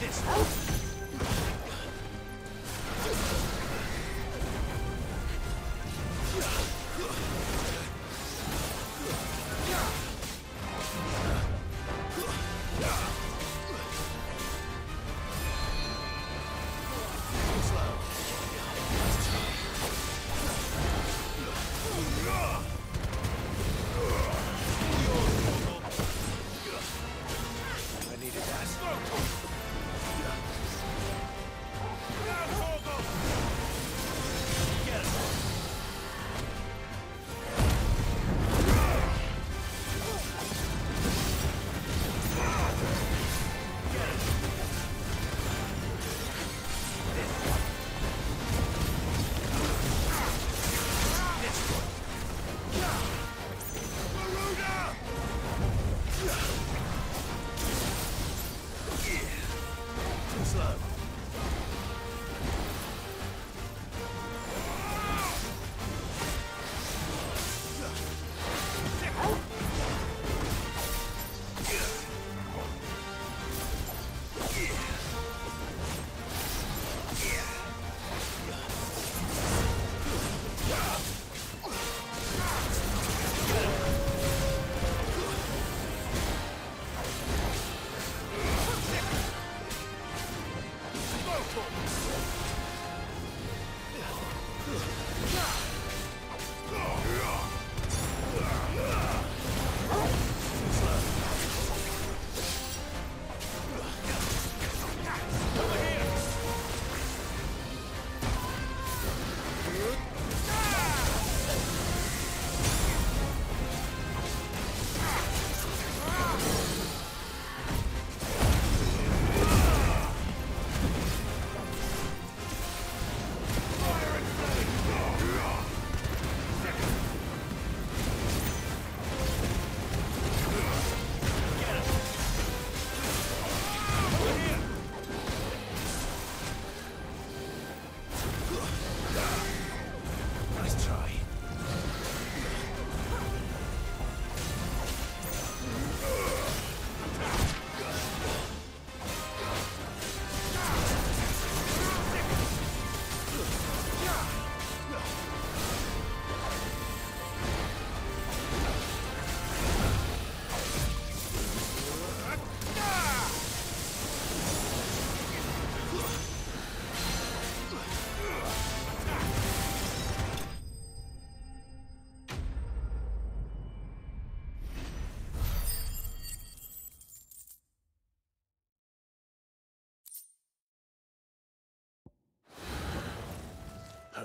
This. Awesome. アウト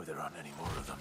There aren't any more of them.